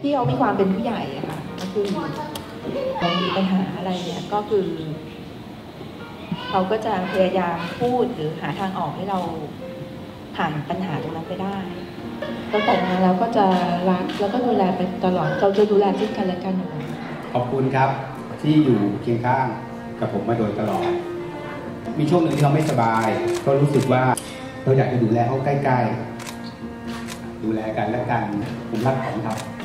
ที่เขามีความเป็นผู้ใหญ่อะค่ะก็คือเรามีปัญหาอะไรเนี่ยก็คือเขาก็จะพยายามพูดหรือหาทางออกให้เราผ่านปัญหาตรงนั้นไปได้เราแต่งงานแล้วก็จะรักแล้วก็ดูแลไปตลอดเราจะดูแลซึ่งกันและกันอยู่ขอบคุณครับที่อยู่เคียงข้างกับผมมาโดยตลอด มีช่วงหนึ่งที่เราไม่สบาย ก็รู้สึกว่าเราอยากจะดูแลเขาใกล้ ๆ ดูแลกันและกันผมรักของครับ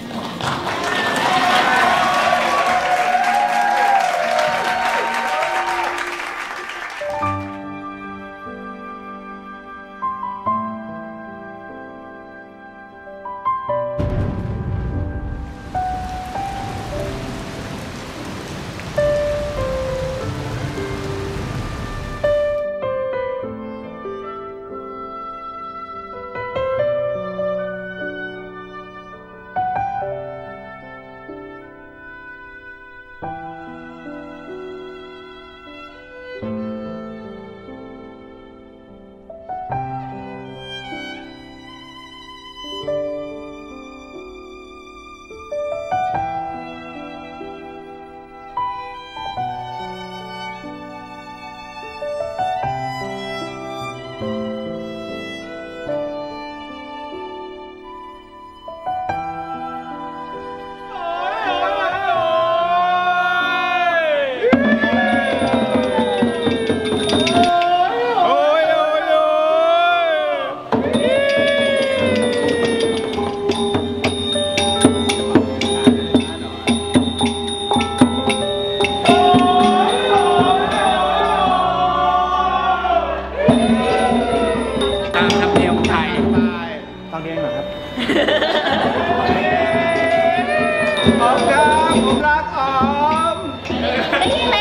ออมครับผมรักออม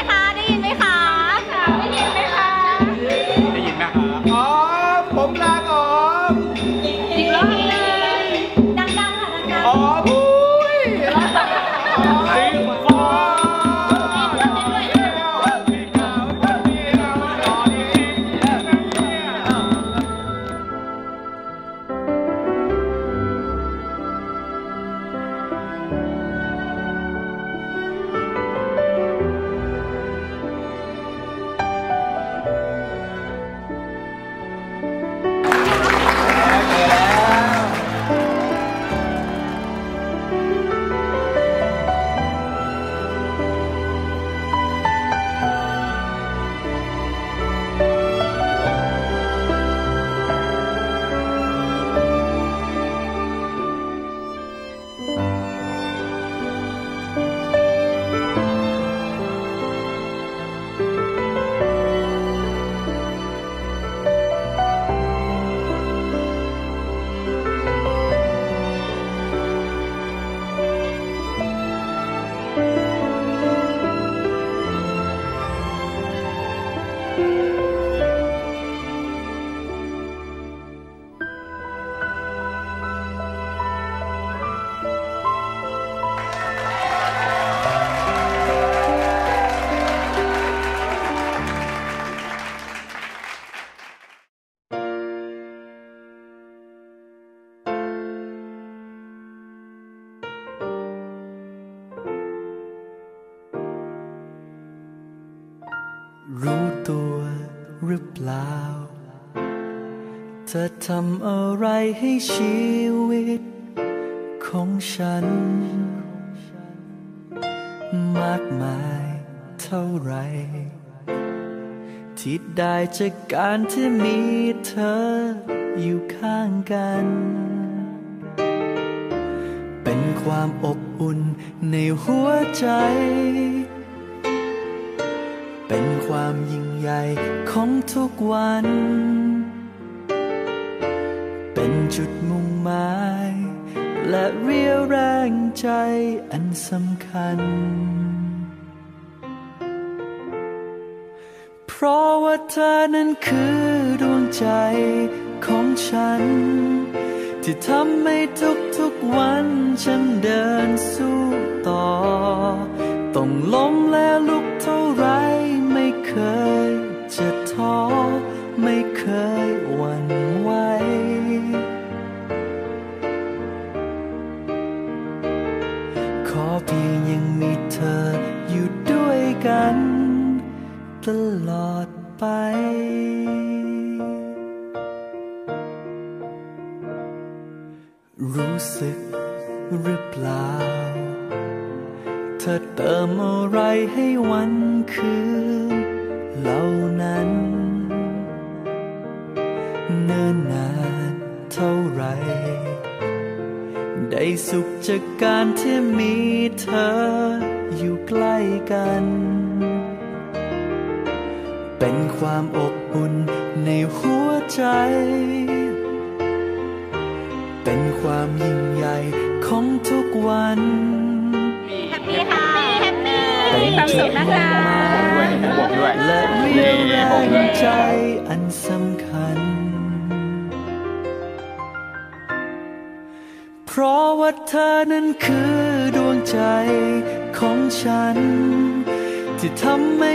รู้ เปล่า เธอทำอะไรให้ชีวิตของฉัน มากมายเท่าไร ที่ได้จากการที่มีเธออยู่ข้างกัน เป็นความอบอุ่นในหัวใจ ความยิ่งใหญ่ของทุกวัน เป็นจุดมุ่งหมาย และเรียวแรงใจอันสำคัญ เพราะว่าเธอนั้นคือดวงใจของฉัน ที่ทำให้ทุกๆวัน ตลอดไปรู้สึกหรือเปล่า เธอเติมอะไรให้วันคืนเหล่านั้น เนิ่นนานเท่าไร ได้สุขจากการที่มีเธออยู่ใกล้กัน เป็นความอบอุ่นในหัวใจ เป็นความยิ่งใหญ่ของทุกวัน happy ค่ะ happy เป็นมีความสุขนะคะบวกด้วยและเรี่ยวแรงใจอันสำคัญ เพราะว่าเธอนั้นคือดวงใจของฉัน ที่ทำให้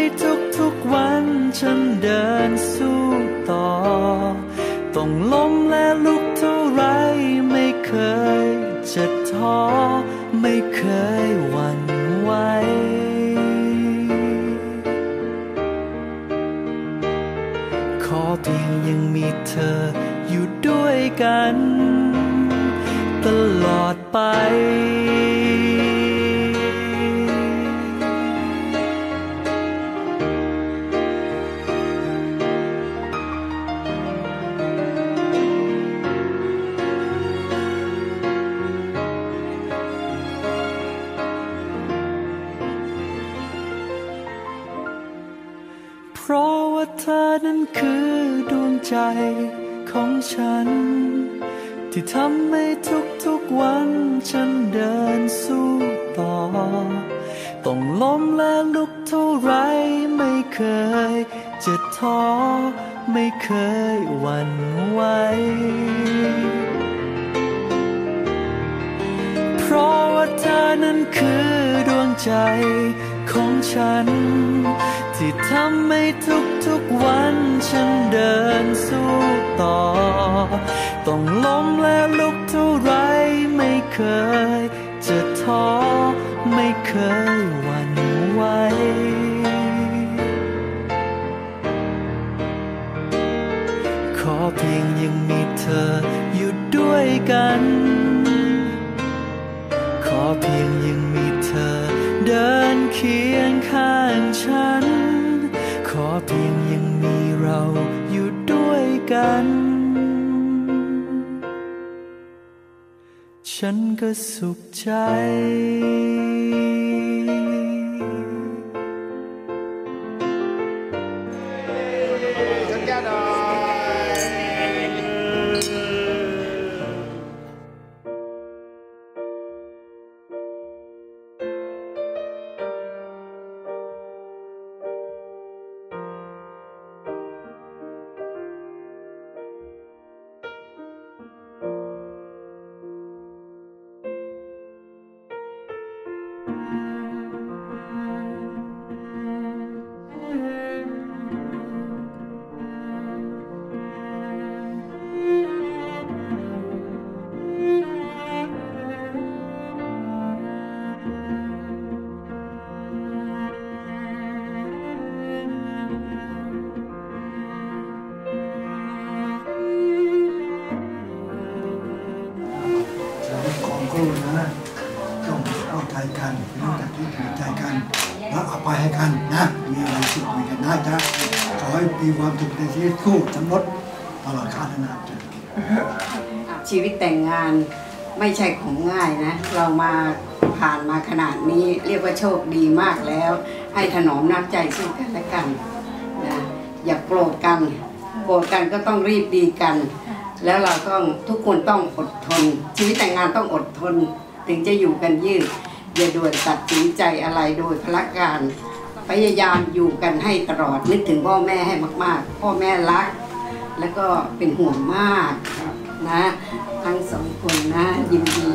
ทุกๆวันฉันเดินสู้ต่อ ต้องล้มและลุกเท่าไรไม่เคยจะท้อไม่เคยหวั่นไหวขอเพียงยังมีเธออยู่ด้วยกัน ตลอดไป ราะว่าเธอนั้นคือดวงใจของฉัน ที่ทำให้ทุกๆวันฉันเดินสู้ต่อ ต้องล้มและลุกเท่าไรไม่เคยจะท้อไม่เคยหวั่นไหวเพราะว่าเธอนั้นคือดวงใจของฉัน ที่ทำให้ทุกๆวันฉันเดินสู้ต่อ ต้องล้มและลุกเท่าไรไม่เคยจะท้อไม่เคยหวั่นไหวขอเพียงยังมีเธออยู่ด้วยกัน ขอเพียงยังมีเธอเดินเคียงข้าง เพียงยังมีเราอยู่ด้วยกัน ฉันก็สุขใจ ข กันรู้จักที่ถือใจกันแล้วเอาไปให้กันนะ มีอะไรสุขมีกันนะจ๊ะขอให้มีความสุขในชีวิตคู่สำรสตลอดกาลนานจ้ะชีวิตแต่งงานไม่ใช่ของง่ายนะ เรามาผ่านมาขนาดนี้เรียกว่าโชคดีมากแล้ว ให้ถนอมน้ำใจซึ่งกันและกันนะอย่าโกรธกันโกรธกันก็ต้องรีบดีกัน แล้วเราต้องทุกคนต้องอดทน ชีวิตแต่งงานต้องอดทน ถึงจะอยู่กันยืด อย่าด่วนตัดสินใจอะไรโดยพละการ พยายามอยู่กันให้ตลอดนึกถึงพ่อแม่ให้มาก ๆ พ่อแม่รัก แล้วก็เป็นห่วงมากนะ ทั้งสองคนนะยินดี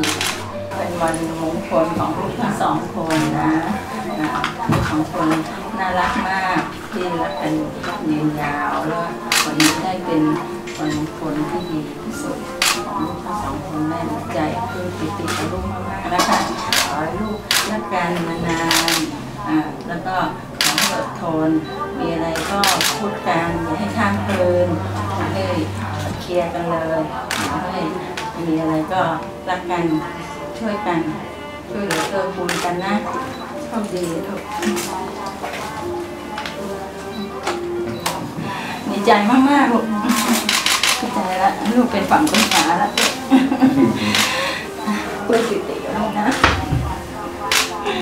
เป็นวันมงคลของลูกทั้งสองคนนะลูกสองคนน่ารักมากที่รักกันยืนยาวแล้ววันนี้ได้เป็นวันมงคลที่ดีที่สุดของลูกทั้งสองคนแม่ใจคือปิติกับลูกมากๆนะคะ ให้ลูกรักกันนานๆอ่าแล้วก็ขอให้อดทน มีอะไรก็พูดกันอย่าให้ข้ามเพลินให้เคลียร์กันเลยให้มีมีอะไรก็รักกันช่วยกัน ช่วยเหลือเกื้อกูลกันนะโชคดีลูกดีใจมากๆลูกดีใจละลูกเป็นฝั่งคนหาละคุยสิติกับลูกนะ